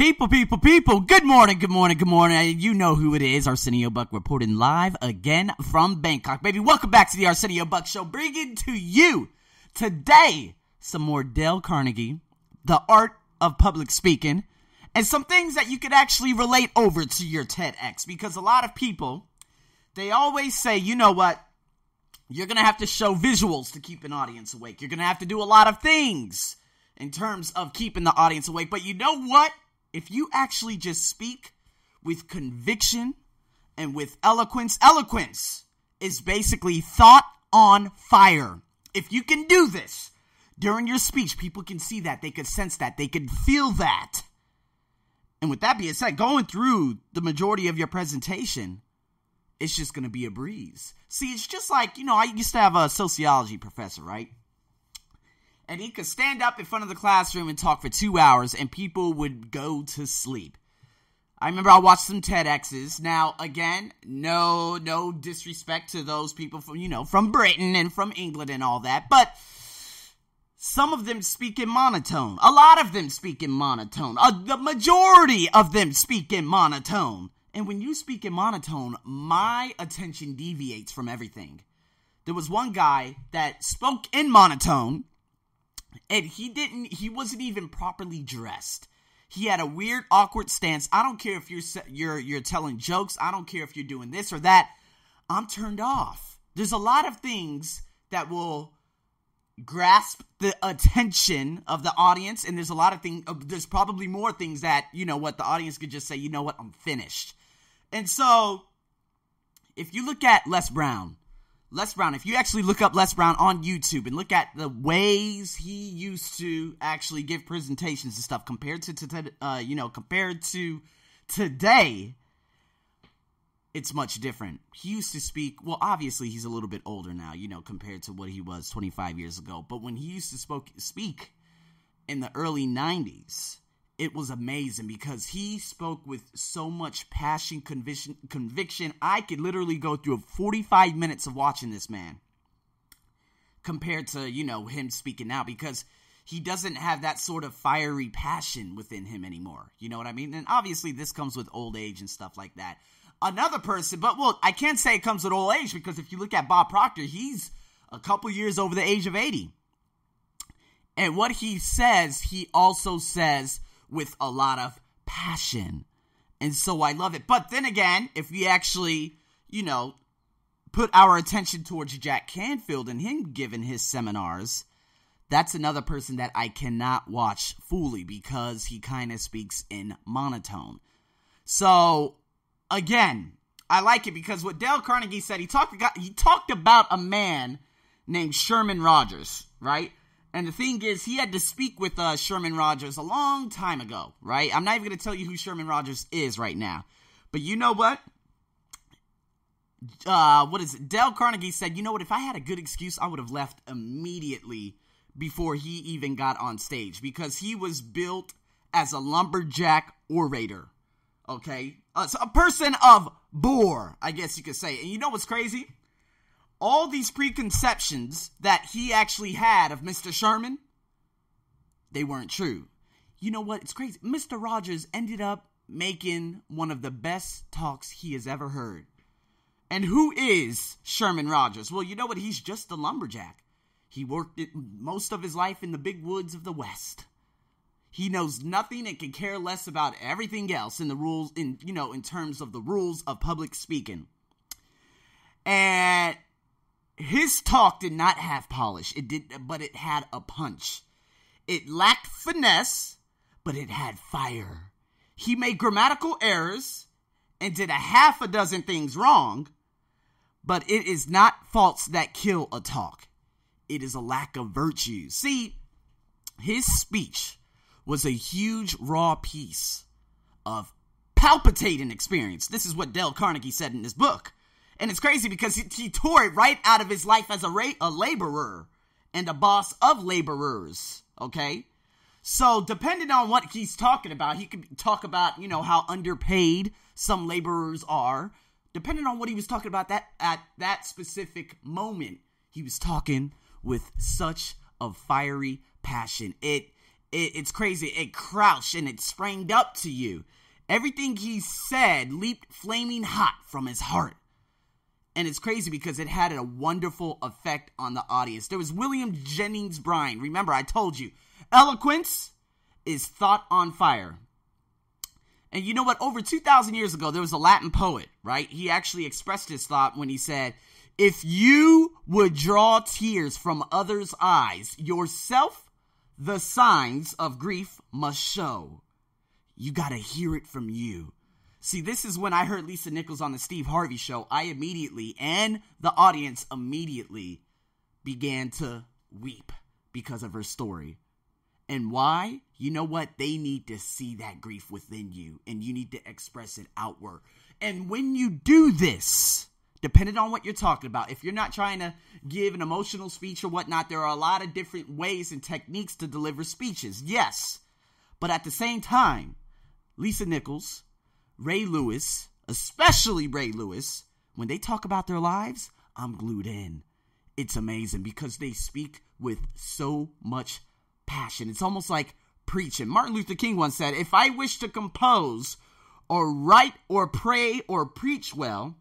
People, people, people, good morning, good morning, good morning. You know who it is. Arsenio Buck reporting live again from Bangkok. Baby, welcome back to the Arsenio Buck Show, bringing to you today some more Dale Carnegie, the art of public speaking, and some things that you could actually relate over to your TEDx. Because a lot of people, they always say, you know what? You're going to have to show visuals to keep an audience awake. You're going to have to do a lot of things in terms of keeping the audience awake. But you know what? If you actually just speak with conviction and with eloquence, eloquence is basically thought on fire. If you can do this during your speech, people can see that, they could sense that, they could feel that. And with that being said, going through the majority of your presentation, it's just going to be a breeze. See, it's just like, you know, I used to have a sociology professor, right? And he could stand up in front of the classroom and talk for two hours, and people would go to sleep. I remember I watched some TEDx's. Now, again, no, no disrespect to those people from, you know, from Britain and from England and all that, but some of them speak in monotone. A lot of them speak in monotone. Uh, the majority of them speak in monotone. And when you speak in monotone, my attention deviates from everything. There was one guy that spoke in monotone, and he didn't, he wasn't even properly dressed. He had a weird, awkward stance. I don't care if you're you're you're telling jokes. I don't care if you're doing this or that. I'm turned off. There's a lot of things that will grasp the attention of the audience, and there's a lot of things. Uh, there's probably more things that you know what the audience could just say. You know what? I'm finished. And so, if you look at Les Brown, Les Brown, if you actually look up Les Brown on YouTube and look at the ways he used to actually give presentations and stuff compared to, to uh, you know, compared to today, it's much different. He used to speak, well, obviously he's a little bit older now, you know, compared to what he was 25 years ago. But when he used to spoke, speak in the early 90s, it was amazing because he spoke with so much passion, conviction, conviction. I could literally go through 45 minutes of watching this man compared to, you know, him speaking now because he doesn't have that sort of fiery passion within him anymore. You know what I mean? And obviously this comes with old age and stuff like that. Another person, but well, I can't say it comes with old age because if you look at Bob Proctor, he's a couple years over the age of 80. And what he says, he also says with a lot of passion. And so I love it. But then again, if we actually, you know, put our attention towards Jack Canfield and him giving his seminars, that's another person that I cannot watch fully because he kind of speaks in monotone. So, again, I like it because what Dale Carnegie said, he talked he talked about a man named Sherman Rogers, right? And the thing is, he had to speak with uh, Sherman Rogers a long time ago, right? I'm not even going to tell you who Sherman Rogers is right now. But you know what? Uh, what is it? Dale Carnegie said, you know what? If I had a good excuse, I would have left immediately before he even got on stage because he was built as a lumberjack orator. Okay? Uh, so a person of bore, I guess you could say. And you know what's crazy? All these preconceptions that he actually had of Mr. Sherman, they weren't true. You know what? It's crazy. Mr. Rogers ended up making one of the best talks he has ever heard. And who is Sherman Rogers? Well, you know what? He's just a lumberjack. He worked it most of his life in the big woods of the West. He knows nothing and can care less about everything else in the rules in you know in terms of the rules of public speaking. And his talk did not have polish. It did, but it had a punch. It lacked finesse, but it had fire. He made grammatical errors and did a half a dozen things wrong, but it is not faults that kill a talk. It is a lack of virtue. See, his speech was a huge raw piece of palpitating experience. This is what Dale Carnegie said in his book. And it's crazy because he, he tore it right out of his life as a, ra- a laborer and a boss of laborers. Okay? So, depending on what he's talking about, he could talk about, you know, how underpaid some laborers are. Depending on what he was talking about that at that specific moment, he was talking with such a fiery passion. It it, it's crazy. It crouched and it sprang up to you. Everything he said leaped flaming hot from his heart. And it's crazy because it had a wonderful effect on the audience. There was William Jennings Bryan. Remember, I told you, eloquence is thought on fire. And you know what? Over 2,000 years ago, there was a Latin poet, right? He actually expressed his thought when he said, If you would draw tears from others' eyes, yourself the signs of grief must show. You got to hear it from you. See, this is when I heard Lisa Nichols on the Steve Harvey show. I immediately, and the audience immediately, began to weep because of her story. And why? You know what? They need to see that grief within you, and you need to express it outward. And when you do this, depending on what you're talking about. If you're not trying to give an emotional speech or whatnot, there are a lot of different ways and techniques to deliver speeches. Yes. But at the same time, Lisa Nichols, Ray Lewis, especially Ray Lewis, when they talk about their lives, I'm glued in. It's amazing because they speak with so much passion. It's almost like preaching. Martin Luther King once said, If I wish to compose or write or pray or preach well,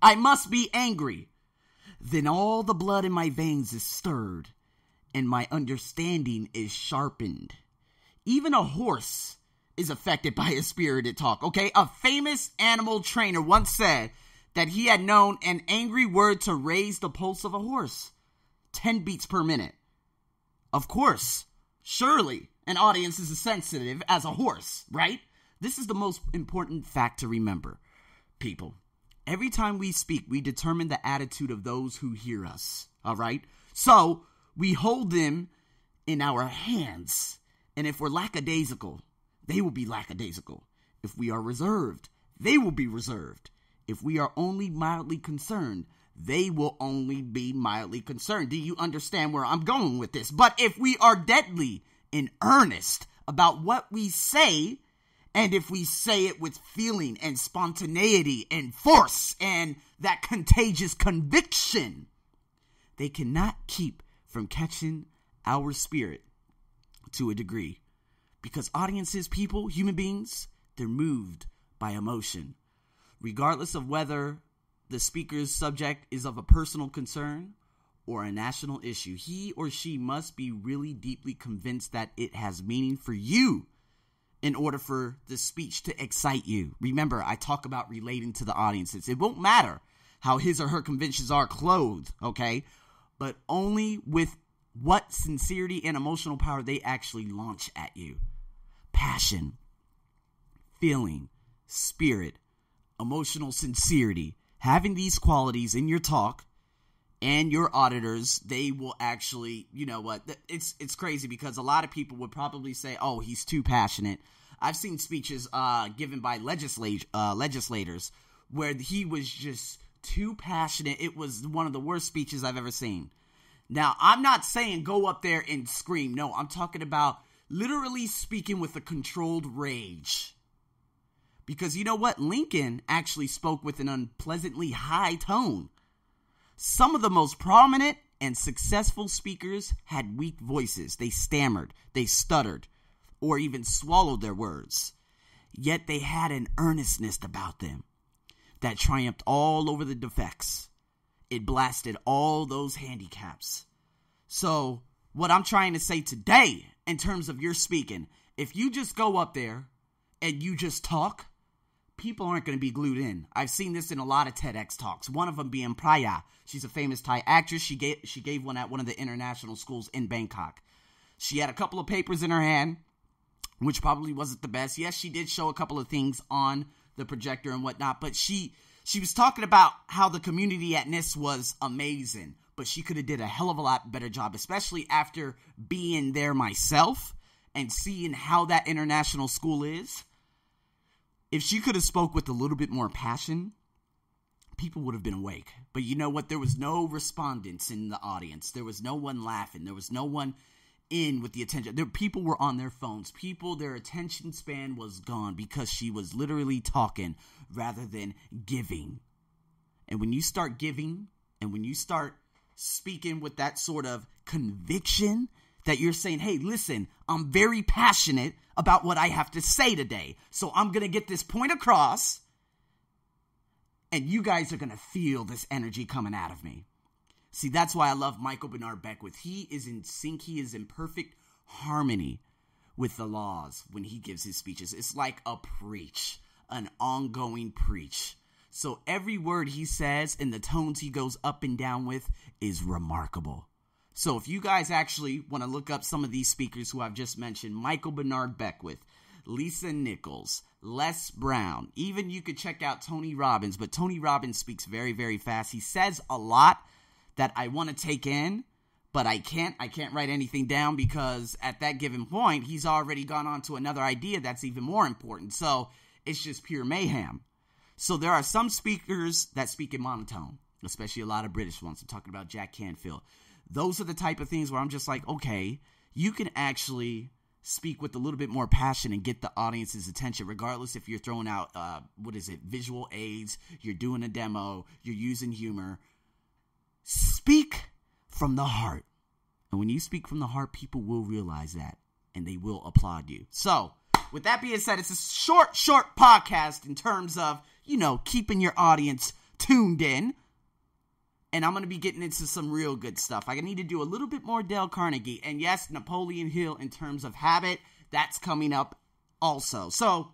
I must be angry. Then all the blood in my veins is stirred, and my understanding is sharpened. Even a horse is affected by a spirited talk, okay? A famous animal trainer once said that he had known an angry word to raise the pulse of a horse 10 beats per minute. Of course, surely an audience is as sensitive as a horse, right? This is the most important fact to remember, people. Every time we speak, we determine the attitude of those who hear us. All right? So we hold them in our hands. And if we're lackadaisical, they will be lackadaisical. If we are reserved, they will be reserved. If we are only mildly concerned, they will only be mildly concerned. Do you understand where I'm going with this? But if we are deadly in earnest about what we say, and if we say it with feeling and spontaneity and force and that contagious conviction, they cannot keep from catching our spirit to a degree. Because audiences, people, human beings, they're moved by emotion. Regardless of whether the speaker's subject is of a personal concern or a national issue, he or she must be really deeply convinced that it has meaning for you in order for the speech to excite you. Remember, I talk about relating to the audiences. It won't matter how his or her convictions are clothed, okay? But only with what sincerity and emotional power they actually launch at you. Passion, feeling, spirit, emotional sincerity. Having these qualities in your talk and your auditors, they will actually, you know what? It's it's crazy because a lot of people would probably say, "Oh, he's too passionate." I've seen speeches uh, given by legislat- uh, legislators where he was just too passionate. It was one of the worst speeches I've ever seen. Now, I'm not saying go up there and scream. No, I'm talking about literally speaking with a controlled rage. Because you know what? Lincoln actually spoke with an unpleasantly high tone. Some of the most prominent and successful speakers had weak voices. They stammered, they stuttered, or even swallowed their words. Yet they had an earnestness about them that triumphed all over the defects. It blasted all those handicaps. So, what I'm trying to say today, in terms of your speaking, if you just go up there and you just talk, people aren't going to be glued in. I've seen this in a lot of TEDx talks. One of them being Praya. She's a famous Thai actress. She gave she gave one at one of the international schools in Bangkok. She had a couple of papers in her hand, which probably wasn't the best. Yes, she did show a couple of things on the projector and whatnot, but she she was talking about how the community at NIST was amazing, but she could have did a hell of a lot better job, especially after being there myself and seeing how that international school is if she could have spoke with a little bit more passion, people would have been awake. But you know what? There was no respondents in the audience. There was no one laughing. There was no one in with the attention. There, people were on their phones. People, their attention span was gone because she was literally talking rather than giving. And when you start giving and when you start speaking with that sort of conviction, that you're saying, hey, listen, I'm very passionate about what I have to say today. So I'm going to get this point across, and you guys are going to feel this energy coming out of me. See, that's why I love Michael Bernard Beckwith. He is in sync, he is in perfect harmony with the laws when he gives his speeches. It's like a preach, an ongoing preach. So every word he says and the tones he goes up and down with is remarkable. So if you guys actually want to look up some of these speakers who I've just mentioned, Michael Bernard Beckwith, Lisa Nichols, Les Brown, even you could check out Tony Robbins, but Tony Robbins speaks very, very fast. He says a lot that I want to take in, but I can't. I can't write anything down because at that given point, he's already gone on to another idea that's even more important. So it's just pure mayhem. So there are some speakers that speak in monotone, especially a lot of British ones. I'm talking about Jack Canfield those are the type of things where I'm just like, okay, you can actually speak with a little bit more passion and get the audience's attention, regardless if you're throwing out, uh, what is it, visual aids, you're doing a demo, you're using humor. Speak from the heart. And when you speak from the heart, people will realize that and they will applaud you. So, with that being said, it's a short, short podcast in terms of, you know, keeping your audience tuned in and I'm going to be getting into some real good stuff. I need to do a little bit more Dale Carnegie. And yes, Napoleon Hill in terms of habit, that's coming up also. So,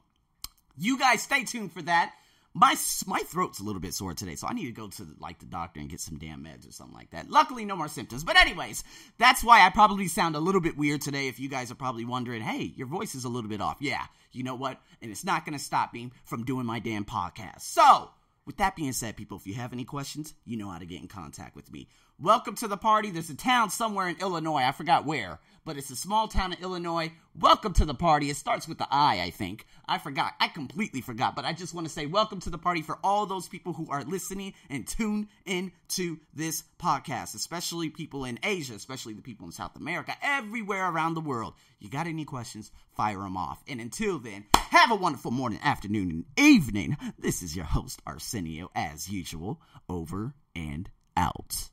you guys stay tuned for that. My my throat's a little bit sore today, so I need to go to like the doctor and get some damn meds or something like that. Luckily, no more symptoms. But anyways, that's why I probably sound a little bit weird today. If you guys are probably wondering, hey, your voice is a little bit off. Yeah, you know what? And it's not to stop me from doing my damn podcast. So with that being said, people, if you have any questions, you know how to get in contact with me. Welcome to the party. There's a town somewhere in Illinois. I forgot where, but it's a small town in Illinois. Welcome to the party. It starts with the I, I think. I forgot. I completely forgot, but I just want to say welcome to the party for all those people who are listening and tune in to this podcast, especially people in Asia, especially the people in South America, everywhere around the world. You got any questions? Fire them off. And until then, have a wonderful morning, afternoon, and evening. This is your host, Arsenio, as usual, over and out.